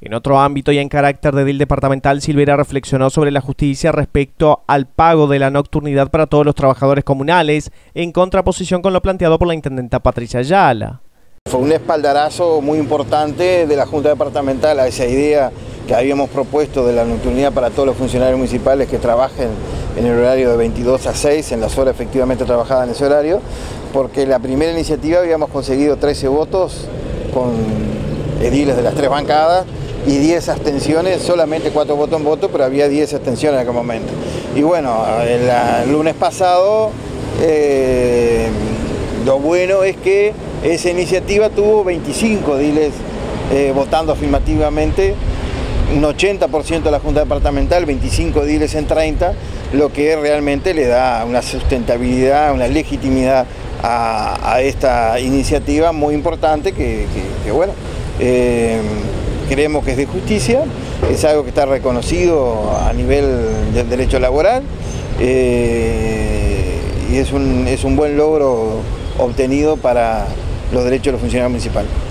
En otro ámbito y en carácter de DIL departamental, Silvera reflexionó sobre la justicia respecto al pago de la nocturnidad para todos los trabajadores comunales, en contraposición con lo planteado por la intendenta Patricia Ayala. Fue un espaldarazo muy importante de la Junta Departamental a esa idea que habíamos propuesto de la nocturnidad para todos los funcionarios municipales que trabajen en el horario de 22 a 6, en las horas efectivamente trabajadas en ese horario, porque la primera iniciativa habíamos conseguido 13 votos con ediles de las tres bancadas y 10 abstenciones, solamente 4 votos en voto, pero había 10 abstenciones en aquel momento. Y bueno, el, lunes pasado eh, lo bueno es que esa iniciativa tuvo 25 ediles eh, votando afirmativamente, un 80% de la Junta Departamental, 25 ediles en 30, lo que realmente le da una sustentabilidad, una legitimidad a, esta iniciativa muy importante que, bueno, eh, creemos que es de justicia, es algo que está reconocido a nivel del derecho laboral eh, y es un, es un buen logro obtenido para los derechos de los funcionarios municipales.